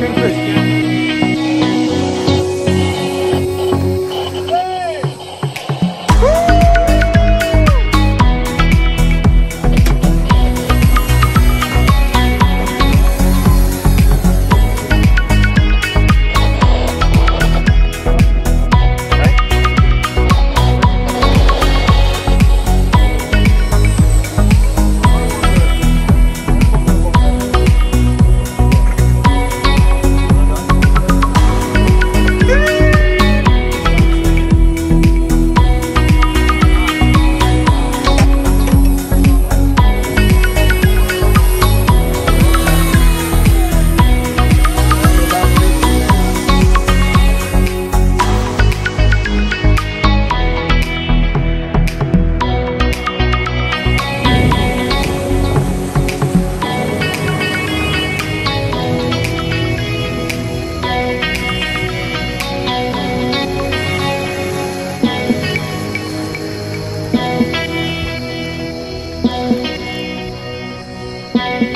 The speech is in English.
American Christian. Thank you.